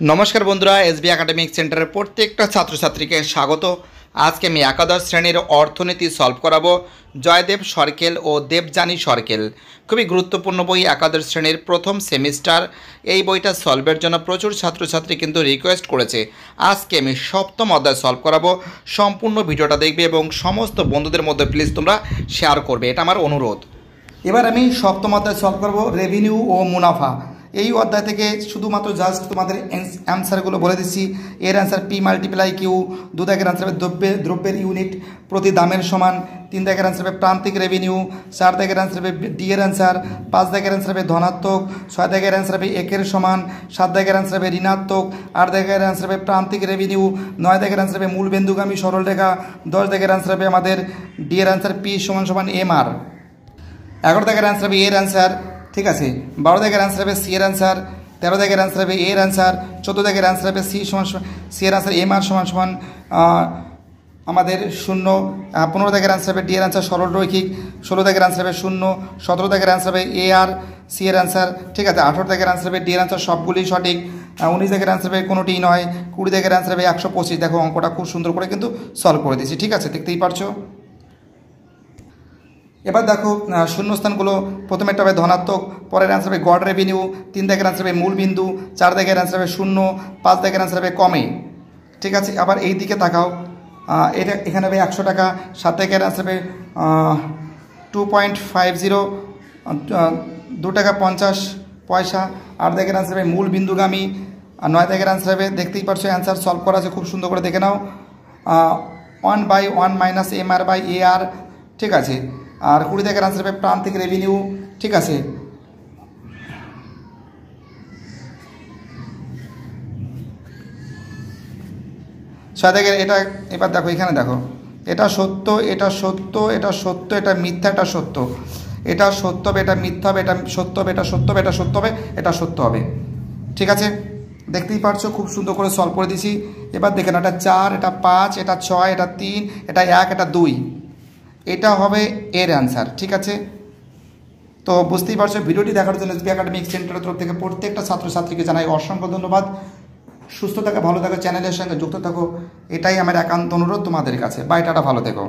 নমস্কার বন্ধুরা, SB academic সেন্টারের প্রত্যেকটা ছাত্রছাত্রীকে স্বাগত। আজকে আমি একাদশ শ্রেণির অর্থনীতি সলভ করাবো। জয়দেব সরকেল ও দেবযানী সরকেল। খুবই গুরুত্বপূর্ণ বই একাদশ শ্রেণির প্রথম সেমিস্টার। এই বইটা সলভের জন্য প্রচুর ছাত্রছাত্রী কিন্তু রিকোয়েস্ট করেছে। আজকে আমি সপ্তম অধ্যায় সলভ করাবো। সম্পূর্ণ ভিডিওটা দেখবে এবং সমস্ত বন্ধুদের মধ্যে প্লিজ তোমরা শেয়ার করবে। এটা আমার অনুরোধ। এবার আমি সপ্তম অধ্যায় সলভ করব। রেভিনিউ ও মুনাফা। এই অধ্যায় থেকে শুধুমাত্র জাস্ট তোমাদের অ্যান্সারগুলো বলে দিচ্ছি এর অ্যান্সার পি মাল্টিপ্লাই কিউ দু দাগের অ্যান্সার হবে দ্রব্যের দ্রব্যের ইউনিট প্রতি দামের সমান তিন দাগের অ্যান্সার হবে প্রান্তিক রেভিনিউ চার দাগের অ্যান্সার হবে ডি এর অ্যান্সার পাঁচ দাগের অ্যান্সার হবে ধনাত্মক ছয় দাগের অ্যান্সার হবে একের সমান সাত দাগের অ্যান্সার হবে ঋণাত্মক আট দাগের অ্যান্সার হবে প্রান্তিক রেভিনিউ নয় দাগের অ্যান্সার হবে মূল বিন্দুগামী সরল রেখা দশ দাগের অ্যান্সার হবে আমাদের ডি এর অ্যান্সার পি সমান সমান এম আর এগারো দাগের অ্যান্সার হবে এর অ্যান্সার ঠিক আছে? বারো দাগের অ্যান্সার হবে সি এর অ্যান্সার তেরো দাগের অ্যান্সার হবে এর অ্যান্সার চোদ্দ দাগের অ্যান্সার হবে সি সমান সি এর অ্যান্সার এম আর সমান সমান আমাদের শূন্য পনেরো দাগের অ্যান্সার হবে ডি এর অ্যান্সার সরল রৈখিক, ষোলো দাগের অ্যান্সার হবে শূন্য, সতেরো দাগের অ্যান্সার হবে এ আর সি এর অ্যান্সার ঠিক আছে? আঠেরো দাগের অ্যান্সার হবে ডি এর অ্যান্সার সবগুলি সঠিক উনিশ দাগের অ্যান্সার হবে কোনোটিই নয়, কুড়ি দাগের অ্যান্সার হবে একশো পঁচিশ। দেখো অঙ্কটা খুব সুন্দর করে কিন্তু সলভ করে দিয়েছি, ঠিক আছে? দেখতেই পারছ? এবার দেখো শূন্যস্থানগুলো প্রথমে একটা হবে ধনাত্মক, পরের অ্যান্সার হবে গড রেভিনিউ তিন দাগের অ্যান্সার হবে মূল বিন্দু, চার দাগের অ্যান্সার হবে শূন্য, পাঁচ দাগের অ্যান্সার হবে কমে। ঠিক আছে? আবার এই দিকে তাকাও এটা এখানে হবে একশো টাকা, সাত দাগের অ্যান্সার হবে টু পয়েন্ট ফাইভ জিরো দু টাকা পঞ্চাশ পয়সা, আট দাগের অ্যান্সার হবে মূল বিন্দুগামী, আর নয় দাগের অ্যান্সার হবে, দেখতেই পারছ অ্যান্সার সলভ করা আছে, খুব সুন্দর করে দেখে নাও one by one minus M R by A R ঠিক আছে? আর কুড়ি থেকে আনসার হবে প্রান্তিক রেভিনিউ ঠিক আছে? ছয় থেকে এটা এবার দেখো, এখানে দেখো। এটা সত্য এটা সত্য এটা সত্য, এটা মিথ্যা, এটা সত্য। এটা সত্য হবে, এটা মিথ্যা হবে, এটা সত্য হবে, এটা সত্য হবে, এটা সত্য হবে, এটা সত্য হবে। ঠিক আছে? দেখতেই পারছ, খুব সুন্দর করে সলভ করে দিছি এবার দেখেন এটা চার, এটা পাঁচ, এটা ছয়, এটা তিন, এটা এক, এটা দুই। এটা হবে এর অ্যান্সার ঠিক আছে? তো বুঝতেই পারছ, ভিডিওটি দেখার জন্য এসবি একাডেমিক সেন্টারের তরফ থেকে প্রত্যেকটা ছাত্রছাত্রীকে জানাই অসংখ্য ধন্যবাদ। সুস্থ থাকা, ভালো থাকো চ্যানেলের সঙ্গে যুক্ত থাকো, এটাই আমার একান্ত অনুরোধ তোমাদের কাছে। বা এটা ভালো থেকো।